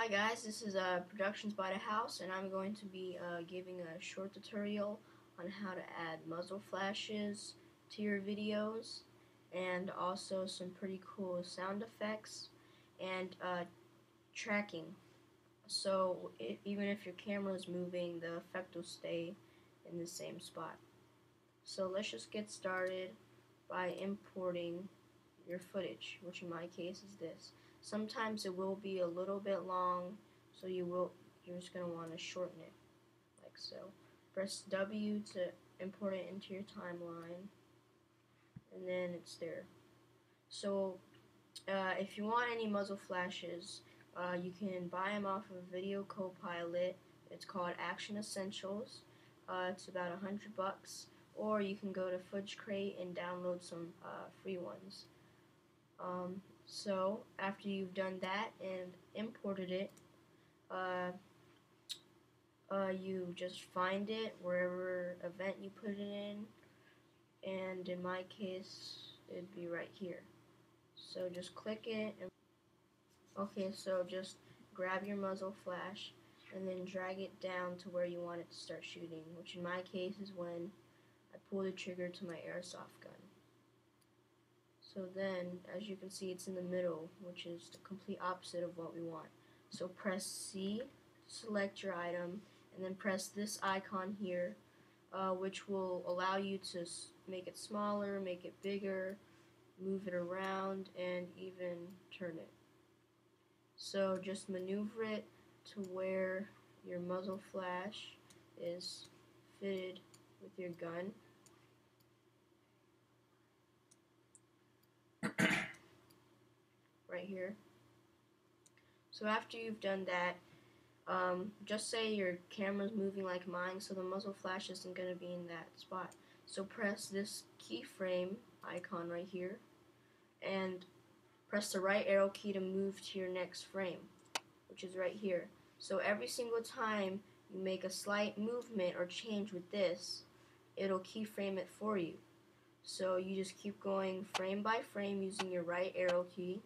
Hi guys, this is uh, Productions by de Geus and I'm going to be uh, giving a short tutorial on how to add muzzle flashes to your videos and also some pretty cool sound effects and uh, tracking. So it, even if your camera is moving, the effect will stay in the same spot. So let's just get started by importing your footage, which in my case is this. Sometimes it will be a little bit long, so you will you're just gonna want to shorten it, like so. Press W to import it into your timeline, and then it's there. So uh, if you want any muzzle flashes, uh, you can buy them off of Video Copilot. It's called Action Essentials. Uh, it's about a hundred bucks, or you can go to FootageCrate and download some uh, free ones. Um, so after you've done that and imported it, uh, uh, you just find it wherever event you put it in, and in my case, it'd be right here. So just click it. And okay, so just grab your muzzle flash and then drag it down to where you want it to start shooting, which in my case is when I pull the trigger to my airsoft gun. So then, as you can see, it's in the middle, which is the complete opposite of what we want. So press C, select your item, and then press this icon here, uh, which will allow you to make it smaller, make it bigger, move it around, and even turn it. So just maneuver it to where your muzzle flash is fitted with your gun. Right here. So after you've done that, um, just say your camera's moving like mine, so the muzzle flash isn't going to be in that spot. So press this keyframe icon right here, and press the right arrow key to move to your next frame, which is right here. So every single time you make a slight movement or change with this, it'll keyframe it for you. So you just keep going frame by frame using your right arrow key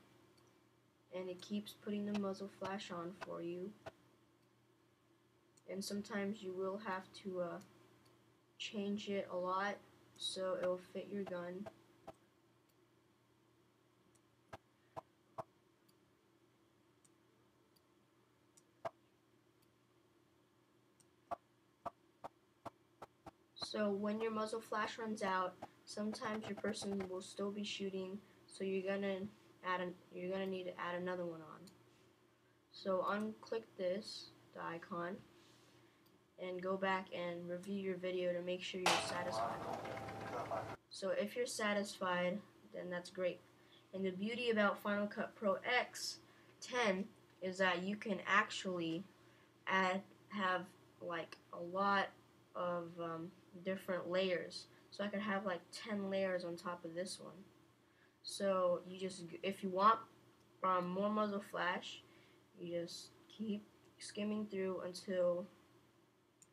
and it keeps putting the muzzle flash on for you. And sometimes you will have to uh, change it a lot so it will fit your gun. So when your muzzle flash runs out, sometimes your person will still be shooting, so you're gonna add an, you're going to need to add another one on. So unclick this, the icon, and go back and review your video to make sure you're satisfied. So if you're satisfied, then that's great. And the beauty about Final Cut Pro X 10 is that you can actually add have like a lot of um, different layers. So I could have like 10 layers on top of this one. So you just, if you want um, more muzzle flash, you just keep skimming through until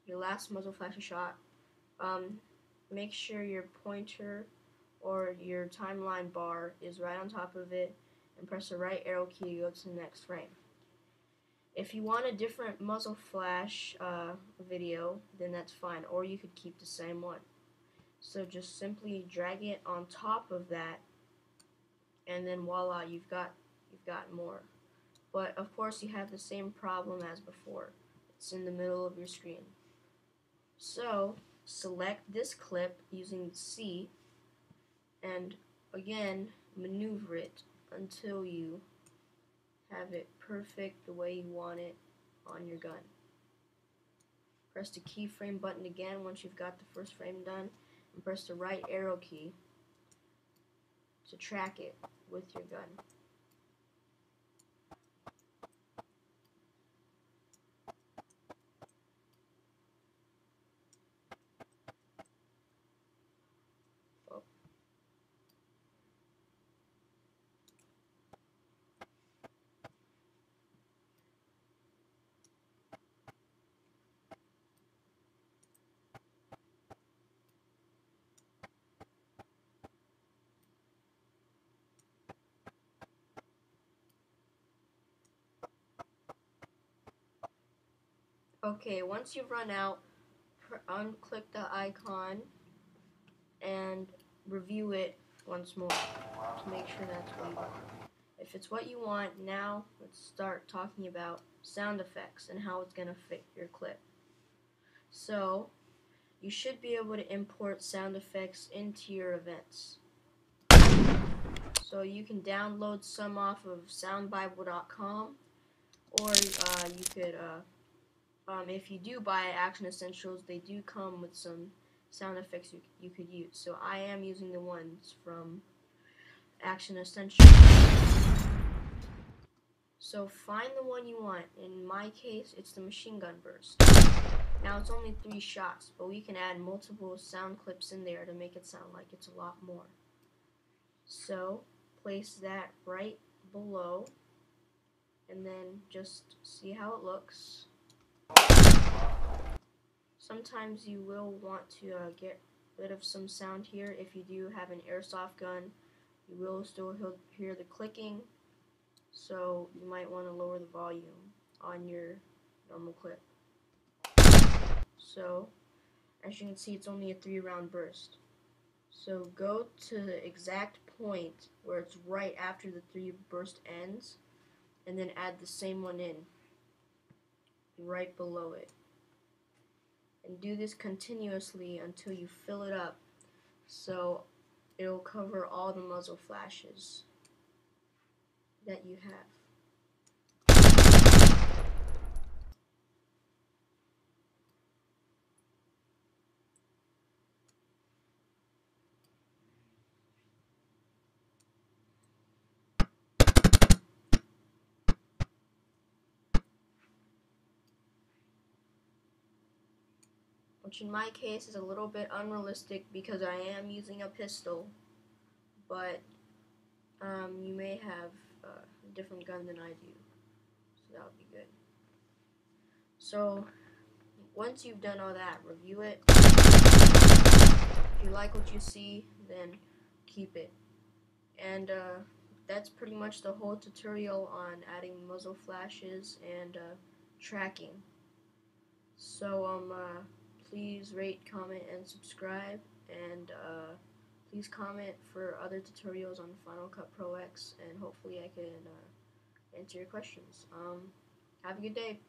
your last muzzle flash is shot. Um, make sure your pointer or your timeline bar is right on top of it and press the right arrow key to go to the next frame. If you want a different muzzle flash uh, video, then that's fine, or you could keep the same one. So just simply drag it on top of that and then voila, you've got you've got more. But of course, you have the same problem as before. It's in the middle of your screen. So select this clip using C, and again maneuver it until you have it perfect the way you want it on your gun. Press the keyframe button again once you've got the first frame done, and press the right arrow key to track it with your gun. Okay, once you've run out, unclick the icon and review it once more to make sure that's what you want. If it's what you want, now let's start talking about sound effects and how it's going to fit your clip. So, you should be able to import sound effects into your events. So you can download some off of soundbible.com or uh, you could uh, um, if you do buy Action Essentials, they do come with some sound effects you, you could use. So I am using the ones from Action Essentials. So find the one you want. In my case, it's the machine gun burst. Now it's only three shots, but we can add multiple sound clips in there to make it sound like it's a lot more. So place that right below and then just see how it looks. Sometimes you will want to uh, get rid of some sound here. If you do have an airsoft gun, you will still hear the clicking, so you might want to lower the volume on your normal clip. So, as you can see, it's only a three round burst. So go to the exact point where it's right after the three burst ends, and then add the same one in right below it and do this continuously until you fill it up so it'll cover all the muzzle flashes that you have. Which in my case is a little bit unrealistic because I am using a pistol, but um, you may have uh, a different gun than I do, so that would be good. So once you've done all that, review it. If you like what you see, then keep it. And uh, that's pretty much the whole tutorial on adding muzzle flashes and uh, tracking. So um. Uh, please rate, comment, and subscribe. And uh, please comment for other tutorials on Final Cut Pro X, and hopefully I can uh, answer your questions. Um, have a good day.